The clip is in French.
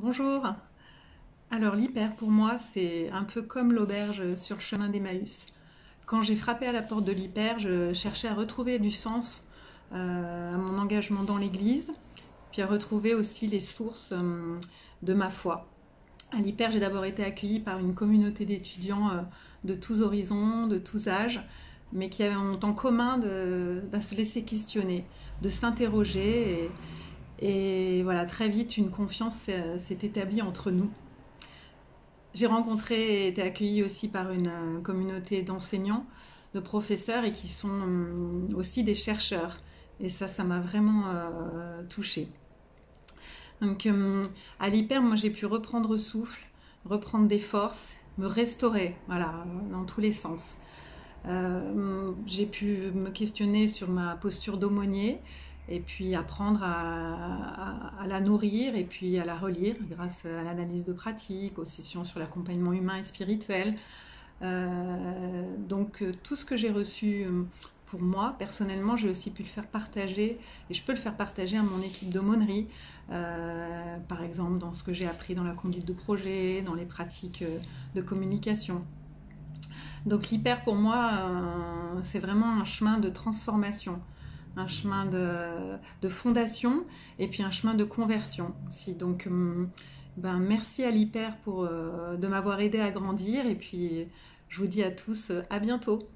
Bonjour. Alors l'hyper pour moi c'est un peu comme l'auberge sur le chemin d'Emmaüs. Quand j'ai frappé à la porte de l'hyper, je cherchais à retrouver du sens euh, à mon engagement dans l'Église, puis à retrouver aussi les sources euh, de ma foi. À l'hyper, j'ai d'abord été accueillie par une communauté d'étudiants euh, de tous horizons, de tous âges, mais qui ont en commun de bah, se laisser questionner, de s'interroger et, et voilà, très vite, une confiance s'est établie entre nous. J'ai rencontré et été accueillie aussi par une euh, communauté d'enseignants, de professeurs et qui sont euh, aussi des chercheurs. Et ça, ça m'a vraiment euh, touchée. Donc, à l'hyper, moi, j'ai pu reprendre souffle, reprendre des forces, me restaurer, voilà, dans tous les sens. J'ai pu me questionner sur ma posture d'aumônier, et puis apprendre à, la nourrir et puis à la relire grâce à l'analyse de pratique, aux sessions sur l'accompagnement humain et spirituel. Euh, donc euh, tout ce que j'ai reçu euh, pour moi, personnellement, j'ai aussi pu le faire partager et je peux le faire partager à mon équipe d'aumônerie, par exemple dans ce que j'ai appris dans la conduite de projet, dans les pratiques de communication. Donc l'hyper pour moi, c'est vraiment un chemin de transformation un chemin de, fondation et puis un chemin de conversion aussi. Donc, hum, ben, merci à l'Hyper euh, de m'avoir aidé à grandir et puis je vous dis à tous à bientôt.